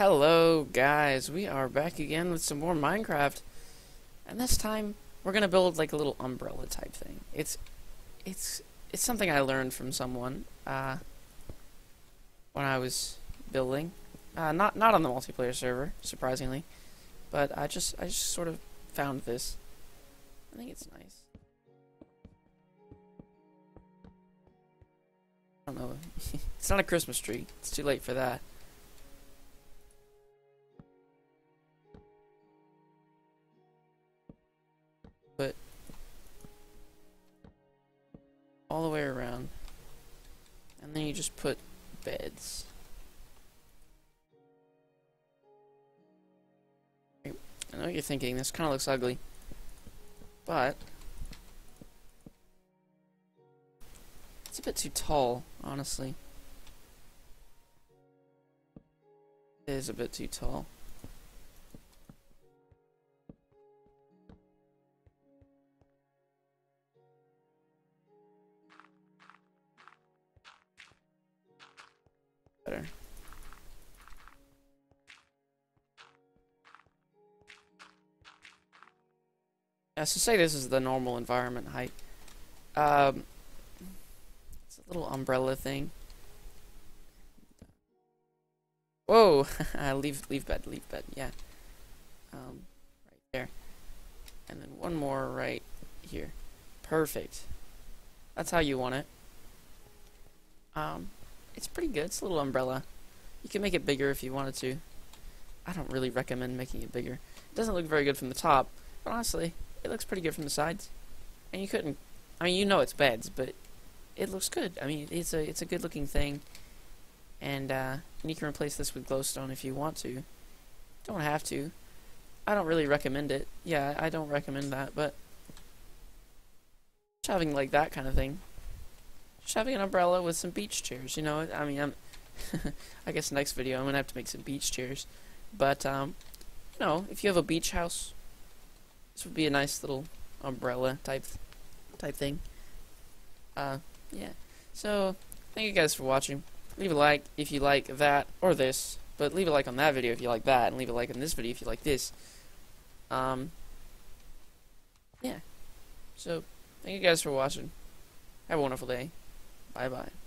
Hello guys, we are back again with some more Minecraft. And this time we're gonna build like a little umbrella type thing. It's it's it's something I learned from someone uh, when I was building. Uh, not not on the multiplayer server, surprisingly. But I just I just sort of found this. I think it's nice. I don't know. it's not a Christmas tree. It's too late for that. But all the way around. And then you just put beds. I know what you're thinking, this kind of looks ugly. But it's a bit too tall, honestly. It is a bit too tall. Better. Yeah, so say this is the normal environment height. Um, it's a little umbrella thing. Whoa! leave, leave bed, leave bed, yeah. Um, right there. And then one more right here. Perfect. That's how you want it. Um, it's pretty good. It's a little umbrella. You can make it bigger if you wanted to. I don't really recommend making it bigger. It doesn't look very good from the top, but honestly, it looks pretty good from the sides. And you couldn't, I mean, you know it's beds, but it looks good. I mean, it's a it's a good looking thing. And, uh, and you can replace this with glowstone if you want to. Don't have to. I don't really recommend it. Yeah, I don't recommend that, but having like that kind of thing. Just having an umbrella with some beach chairs, you know. I mean, I guess next video I'm gonna have to make some beach chairs, but um, you know, if you have a beach house, this would be a nice little umbrella type type thing. Uh, yeah. So thank you guys for watching. Leave a like if you like that or this, but leave a like on that video if you like that, and leave a like on this video if you like this. Um, yeah. So thank you guys for watching. Have a wonderful day. Bye bye.